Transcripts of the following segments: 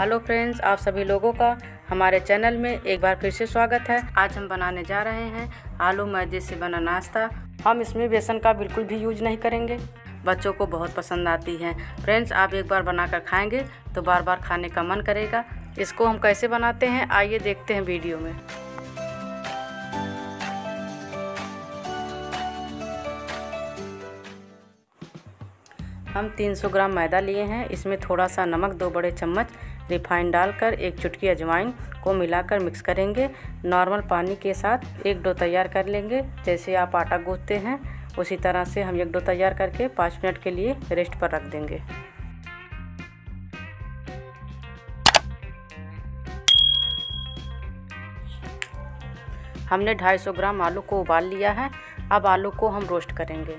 Hello friends, आप सभी लोगों का हमारे चैनल में एक बार फिर से स्वागत है। आज हम बनाने जा रहे हैं आलू मैदे से बना नाश्ता। हम इसमें बेसन का बिल्कुल भी यूज़ नहीं करेंगे। बच्चों को बहुत पसंद आती है। फ्रेंड्स, आप एक बार बनाकर खाएँगे तो बार बार खाने का मन करेगा। इसको हम कैसे बनाते हैं, आइए देखते हैं वीडियो में। हम 300 ग्राम मैदा लिए हैं। इसमें थोड़ा सा नमक, दो बड़े चम्मच रिफाइंड डालकर एक चुटकी अजवाइन को मिलाकर मिक्स करेंगे। नॉर्मल पानी के साथ एक डो तैयार कर लेंगे। जैसे आप आटा गूँथते हैं, उसी तरह से हम एक डो तैयार करके पाँच मिनट के लिए रेस्ट पर रख देंगे। हमने 250 ग्राम आलू को उबाल लिया है। अब आलू को हम रोस्ट करेंगे।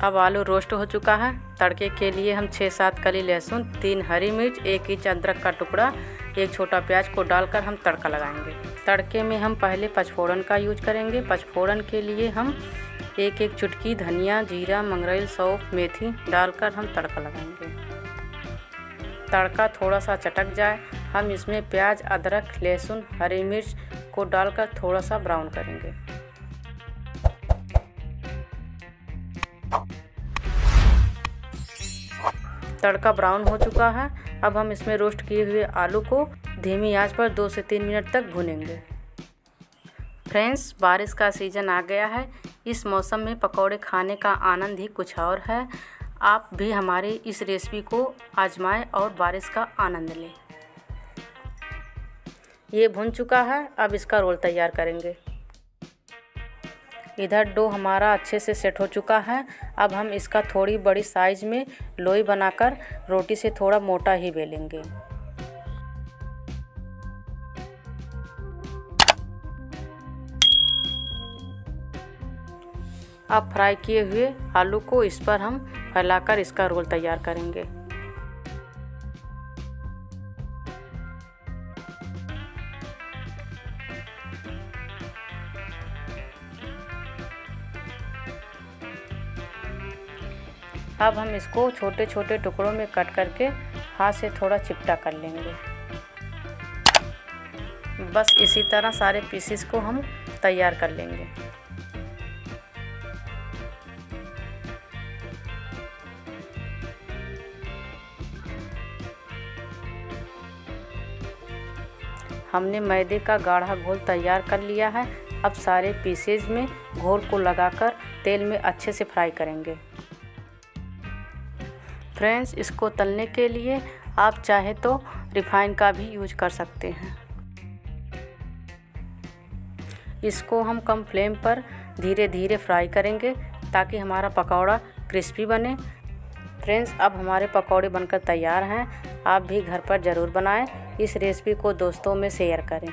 अब आलू रोस्ट हो चुका है। तड़के के लिए हम छः सात कली लहसुन, तीन हरी मिर्च, एक इंच अदरक का टुकड़ा, एक छोटा प्याज को डालकर हम तड़का लगाएँगे। तड़के में हम पहले पचफोड़न का यूज़ करेंगे। पचफोड़न के लिए हम एक एक चुटकी धनिया, जीरा, मंगरेल, सौंफ, मेथी डालकर हम तड़का लगाएँगे। तड़का थोड़ा सा चटक जाए। हम इसमें प्याज, अदरक, लहसुन, हरी मिर्च को डालकर थोड़ा सा ब्राउन करेंगे। तड़का ब्राउन हो चुका है। अब हम इसमें रोस्ट किए हुए आलू को धीमी आँच पर दो से तीन मिनट तक भूनेंगे। फ्रेंड्स, बारिश का सीज़न आ गया है। इस मौसम में पकौड़े खाने का आनंद ही कुछ और है। आप भी हमारी इस रेसिपी को आजमाएँ और बारिश का आनंद लें। ये भुन चुका है। अब इसका रोल तैयार करेंगे। इधर डो हमारा अच्छे से सेट हो चुका है। अब हम इसका थोड़ी बड़ी साइज़ में लोई बनाकर रोटी से थोड़ा मोटा ही बेलेंगे। अब फ्राई किए हुए आलू को इस पर हम फैलाकर इसका रोल तैयार करेंगे। अब हम इसको छोटे छोटे टुकड़ों में कट करके हाथ से थोड़ा चिपटा कर लेंगे। बस इसी तरह सारे पीसेस को हम तैयार कर लेंगे। हमने मैदे का गाढ़ा घोल तैयार कर लिया है। अब सारे पीसेज में घोल को लगाकर तेल में अच्छे से फ्राई करेंगे। फ्रेंड्स, इसको तलने के लिए आप चाहे तो रिफाइन का भी यूज़ कर सकते हैं। इसको हम कम फ्लेम पर धीरे धीरे फ्राई करेंगे ताकि हमारा पकौड़ा क्रिस्पी बने। फ्रेंड्स, अब हमारे पकौड़े बनकर तैयार हैं। आप भी घर पर ज़रूर बनाएँ। इस रेसिपी को दोस्तों में शेयर करें।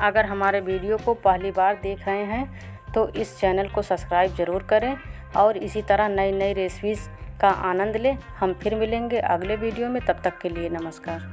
अगर हमारे वीडियो को पहली बार देख रहे हैं तो इस चैनल को सब्सक्राइब ज़रूर करें। और इसी तरह नई नई रेसिपीज़ का आनंद लें। हम फिर मिलेंगे अगले वीडियो में। तब तक के लिए नमस्कार।